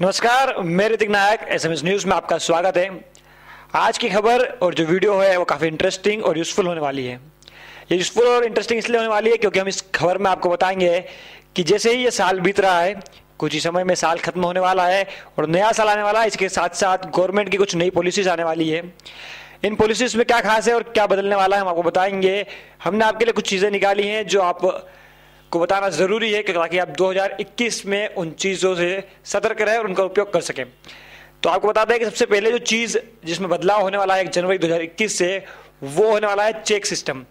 नमस्कार, मैं Hritik Nayak S M S news में आपका स्वागत है। आज की खबर और जो वीडियो है, वो काफ़ी इंटरेस्टिंग और यूज़फुल होने वाली है। ये यूज़फुल और इंटरेस्टिंग इसलिए होने वाली है क्योंकि हम इस खबर में आपको बताएँगे कि जैसे ही ये साल बीत रहा है, कुछ ही समय में साल खत्म होने वाला है और नया साल आने वाला है, इसके साथ साथ गवर्नमेंट की कुछ नई पॉलिसीज़ आने वाली है। इन पॉलिसीज़ में क्या खास है और क्या बदलने वाला है, हम आपको बताएँगे। हमने आपके लिए कुछ चीज़ें निकाली हैं जो आप को बताना ज़रूरी है ताकि आप 2021 में उन चीज़ों से सतर्क रहें और उनका उपयोग कर सकें। तो आपको बता दें कि सबसे पहले जो चीज़ जिसमें बदलाव होने वाला है एक जनवरी 2021 से, वो होने वाला है चेक सिस्टम।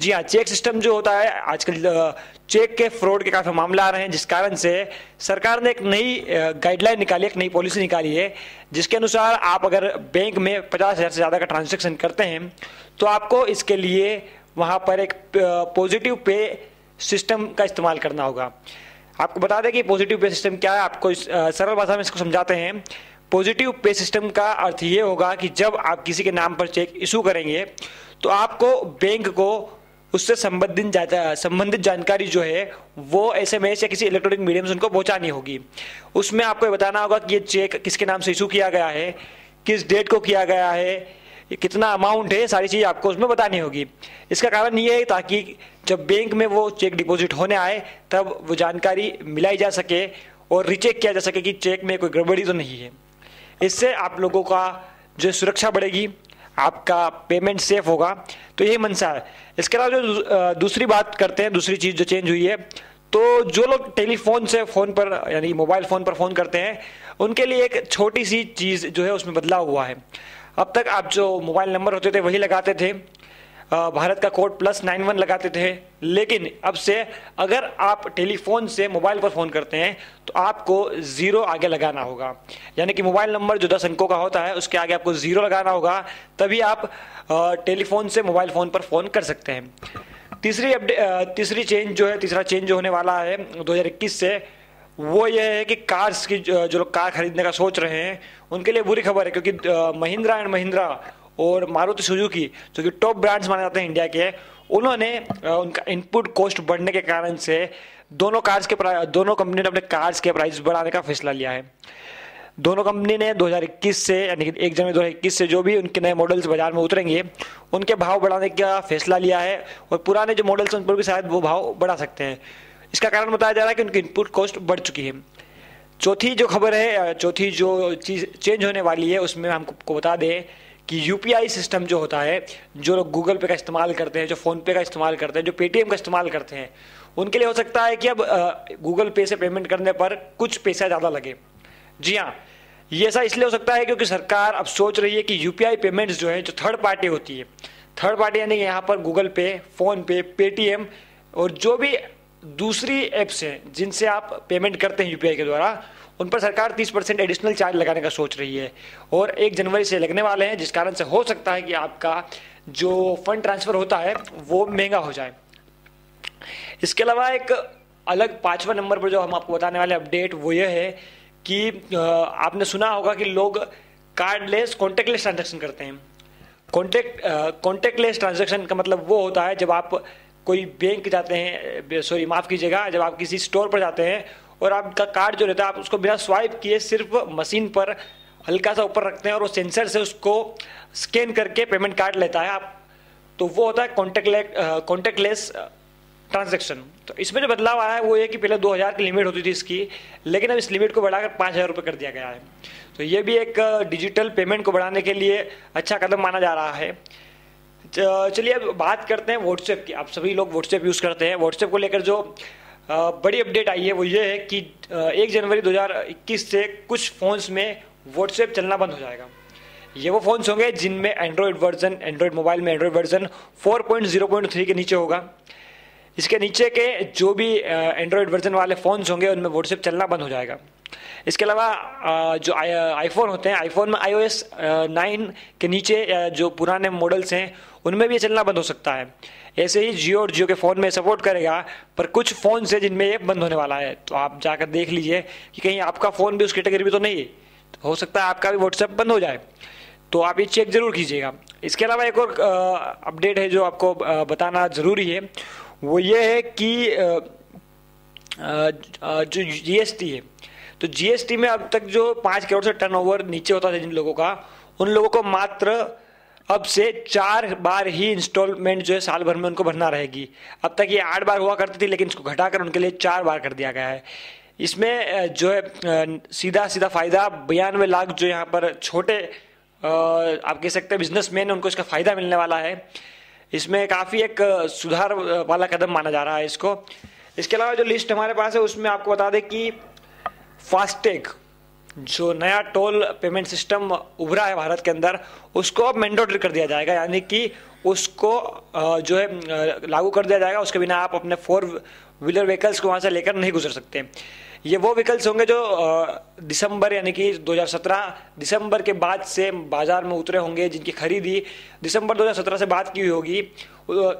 जी हाँ चेक सिस्टम जो होता है, आजकल चेक के फ्रॉड के काफ़ी मामले आ रहे हैं, जिस कारण से सरकार ने एक नई गाइडलाइन निकाली, एक नई पॉलिसी निकाली है, जिसके अनुसार आप अगर बैंक में पचास हज़ार से ज़्यादा का ट्रांजेक्शन करते हैं तो आपको इसके लिए वहाँ पर एक पॉजिटिव पे सिस्टम का इस्तेमाल करना होगा। आपको बता दें कि पॉजिटिव पे सिस्टम क्या है, आपको इस सरल भाषा में इसको समझाते हैं। पॉजिटिव पे सिस्टम का अर्थ ये होगा कि जब आप किसी के नाम पर चेक इशू करेंगे तो आपको बैंक को उससे संबंधित संबंधित जानकारी जो है, वो एसएमएस या किसी इलेक्ट्रॉनिक मीडियम से उनको पहुंचानी होगी। उसमें आपको बताना होगा कि ये चेक किसके नाम से इशू किया गया है, किस डेट को किया गया है कितना अमाउंट है, सारी चीज़ आपको उसमें बतानी होगी। इसका कारण ये है ताकि जब बैंक में वो चेक डिपॉजिट होने आए, तब वो जानकारी मिलाई जा सके और रिचेक किया जा सके कि चेक में कोई गड़बड़ी तो नहीं है। इससे आप लोगों का जो सुरक्षा बढ़ेगी, आपका पेमेंट सेफ़ होगा। तो यही मनसा है। इसके अलावा जो दूसरी बात करते हैं, दूसरी चीज़ जो चेंज हुई है तो जो लोग टेलीफोन से, फ़ोन पर, यानी मोबाइल फ़ोन पर फ़ोन करते हैं उनके लिए एक छोटी सी चीज़ जो है उसमें बदलाव हुआ है। अब तक आप जो मोबाइल नंबर होते थे, वही लगाते थे। भारत का कोड प्लस नाइन वन लगाते थे। लेकिन अब से अगर आप टेलीफोन से मोबाइल पर फ़ोन करते हैं तो आपको ज़ीरो आगे लगाना होगा। यानी कि मोबाइल नंबर जो दस अंकों का होता है, उसके आगे आपको ज़ीरो लगाना होगा। तभी आप टेलीफोन से मोबाइल फ़ोन पर फ़ोन कर सकते हैं। तीसरी अपडेट तीसरी चेंज जो है, तीसरा चेंज जो होने वाला है 2021 से वो ये है कि कार्स की जो लोग कार खरीदने का सोच रहे हैं, उनके लिए बुरी खबर है, क्योंकि महिंद्रा एंड महिंद्रा और मारुति सुजुकी, जो कि टॉप ब्रांड्स माने जाते हैं इंडिया के, उन्होंने उनका इनपुट कॉस्ट बढ़ने के कारण से दोनों कार्स के दोनों कंपनी ने अपने कार्स के प्राइस बढ़ाने का फैसला लिया है। दोनों कंपनी ने 2021 से, यानी कि एक जनवरी 2021 से जो भी उनके नए मॉडल्स बाज़ार में उतरेंगे, उनके भाव बढ़ाने का फैसला लिया है, और पुराने जो मॉडल्स हैं, उन पर भी शायद वो भाव बढ़ा सकते हैं। इसका कारण बताया जा रहा है कि उनकी इनपुट कॉस्ट बढ़ चुकी है। चौथी जो खबर है चौथी जो चीज़ चेंज होने वाली है, उसमें हम आपको बता दें कि यूपीआई सिस्टम जो होता है, जो लोग गूगल पे का इस्तेमाल करते हैं, जो फ़ोनपे का इस्तेमाल करते हैं, जो पेटीएम का इस्तेमाल करते हैं, उनके लिए हो सकता है कि अब गूगल पे से पेमेंट करने पर कुछ पैसा ज़्यादा लगे। जी हाँ ये ऐसा इसलिए हो सकता है क्योंकि सरकार अब सोच रही है कि यूपीआई पेमेंट्स जो है, जो थर्ड पार्टी होती है थर्ड पार्टी यानी यहाँ पर गूगल पे फ़ोन पे पेटीएम और जो भी दूसरी ऐप्स हैं, जिनसे आप पेमेंट करते हैं यूपीआई के द्वारा, उन पर सरकार 30 परसेंट एडिशनल चार्ज लगाने का सोच रही है। और एक जनवरी से लगने वाले हैं, जिस कारण से हो सकता है कि आपका जो फंड ट्रांसफ़र होता है, वो महँगा हो जाए। इसके अलावा एक अलग पांचवा नंबर पर जो हम आपको बताने वाले अपडेट वो ये है कि आपने सुना होगा कि लोग कार्डलेस कॉन्टेक्टलेस ट्रांजेक्शन करते हैं। कॉन्टेक्ट कॉन्टेक्टलेस ट्रांजेक्शन का मतलब वो होता है जब आप कोई बैंक जाते हैं सॉरी माफ़ कीजिएगा, जब आप किसी स्टोर पर जाते हैं और आपका कार्ड जो रहता है, आप उसको बिना स्वाइप किए सिर्फ़ मशीन पर हल्का सा ऊपर रखते हैं और वो सेंसर से उसको स्कैन करके पेमेंट कार्ड लेता है आप तो वो होता है कॉन्टेक्ट कॉन्टेक्टलेस ट्रांजेक्शन तो इसमें जो बदलाव आया है, वो ये कि पहले 2000 की लिमिट होती थी इसकी, लेकिन अब इस लिमिट को बढ़ाकर पाँच हज़ार रुपये कर दिया गया है। तो ये भी एक डिजिटल पेमेंट को बढ़ाने के लिए अच्छा कदम माना जा रहा है। चलिए अब बात करते हैं व्हाट्सएप की। आप सभी लोग व्हाट्सएप यूज़ करते हैं। व्हाट्सएप को लेकर जो बड़ी अपडेट आई है वो ये है कि एक जनवरी 2021 से कुछ फ़ोन्स में व्हाट्सएप चलना बंद हो जाएगा। ये वो फ़ोन्स होंगे जिनमें एंड्रॉयड वर्जन एंड्रॉयड मोबाइल में एंड्रॉयड वर्जन 4.0.3 के नीचे होगा। इसके नीचे के जो भी एंड्रॉयड वर्जन वाले फ़ोन्स होंगे, उनमें व्हाट्सएप चलना बंद हो जाएगा। इसके अलावा जो आईफोन होते हैं आईफोन में आई ओ एस नाइन के नीचे जो पुराने मॉडल्स हैं, उनमें भी ये चलना बंद हो सकता है। ऐसे ही जियो और जियो के फ़ोन में सपोर्ट करेगा, पर कुछ फ़ोन से जिनमें ये बंद होने वाला है। तो आप जाकर देख लीजिए कि कहीं आपका फ़ोन भी उस कैटेगरी में तो नहीं है। तो हो सकता है आपका भी व्हाट्सएप बंद हो जाए। तो आप ये चेक ज़रूर कीजिएगा। इसके अलावा एक और अपडेट है जो आपको बताना ज़रूरी है। वो ये है कि जो जीएसटी है तो जीएसटी में अब तक जो पाँच करोड़ से टर्नओवर नीचे होता था जिन लोगों का, उन लोगों को मात्र अब से चार बार ही इंस्टॉलमेंट जो है साल भर में उनको भरना रहेगी। अब तक ये आठ बार हुआ करती थी, लेकिन इसको घटाकर उनके लिए चार बार कर दिया गया है। इसमें जो है सीधा सीधा फ़ायदा, बयानवे लाख जो यहाँ पर छोटे आप कह सकते हैं बिजनेसमैन है, उनको इसका फ़ायदा मिलने वाला है। इसमें काफ़ी एक सुधार वाला कदम माना जा रहा है इसको। इसके अलावा जो लिस्ट हमारे पास है, उसमें आपको बता दें कि फास्टैग, जो नया टोल पेमेंट सिस्टम उभरा है भारत के अंदर, उसको अब मैंडेटरी कर दिया जाएगा, यानी कि उसको जो है लागू कर दिया जाएगा, उसके बिना आप अपने फोर व्हीलर व्हीकल्स को वहाँ से लेकर नहीं गुजर सकते। ये वो व्हीकल्स होंगे जो दिसंबर, यानी कि 2017 दिसंबर के बाद से बाज़ार में उतरे होंगे, जिनकी खरीदी दिसंबर 2017 से बात की हुई होगी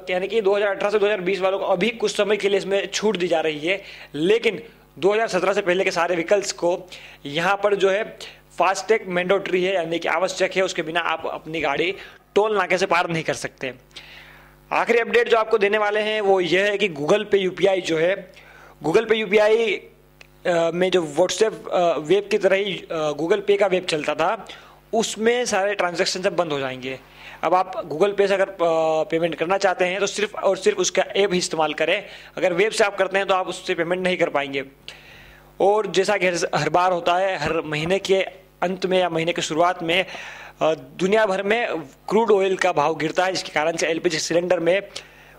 यानी कि 2018 से 2020 वालों को अभी कुछ समय के लिए इसमें छूट दी जा रही है, लेकिन 2017 से पहले के सारे व्हीकल्स को यहाँ पर जो है फास्टैग मैंडेटरी है, यानी कि आवश्यक है, उसके बिना आप अपनी गाड़ी टोल नाके से पार नहीं कर सकते। आखिरी अपडेट जो आपको देने वाले हैं, वो यह है कि गूगल पे यूपीआई जो है गूगल पे यूपीआई में जो व्हाट्सएप वेब की तरह ही गूगल पे का वेब चलता था, उसमें सारे ट्रांजेक्शन सब बंद हो जाएँगे। अब आप गूगल पे से अगर पेमेंट करना चाहते हैं तो सिर्फ़ और सिर्फ़ उसका ऐप ही इस्तेमाल करें। अगर वेब से आप करते हैं तो आप उससे पेमेंट नहीं कर पाएँगे। और जैसा कि हर बार होता है, हर महीने के अंत में या महीने की शुरुआत में दुनिया भर में क्रूड ऑयल का भाव गिरता है, जिसके कारण से एलपीजी सिलेंडर में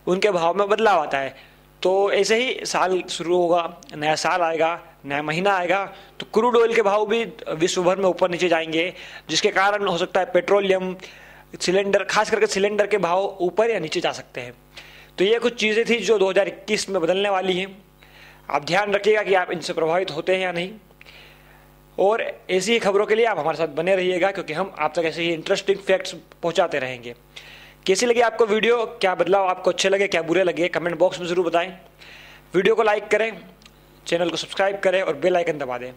उनके भाव में बदलाव आता है। तो ऐसे ही साल शुरू होगा, नया साल आएगा, नया महीना आएगा तो क्रूड ऑयल के भाव भी विश्व भर में ऊपर नीचे जाएँगे, जिसके कारण हो सकता है पेट्रोलियम सिलेंडर, खास करके सिलेंडर के भाव ऊपर या नीचे जा सकते हैं। तो ये कुछ चीज़ें थी जो 2021 में बदलने वाली हैं। आप ध्यान रखिएगा कि आप इनसे प्रभावित होते हैं या नहीं। और ऐसी ही खबरों के लिए आप हमारे साथ बने रहिएगा, क्योंकि हम आप तक ऐसे ही इंटरेस्टिंग फैक्ट्स पहुंचाते रहेंगे। कैसी लगी आपको वीडियो? क्या बदलाव आपको अच्छे लगे, क्या बुरे लगे कमेंट बॉक्स में ज़रूर बताएँ। वीडियो को लाइक करें, चैनल को सब्सक्राइब करें और बेल आइकन दबा दें।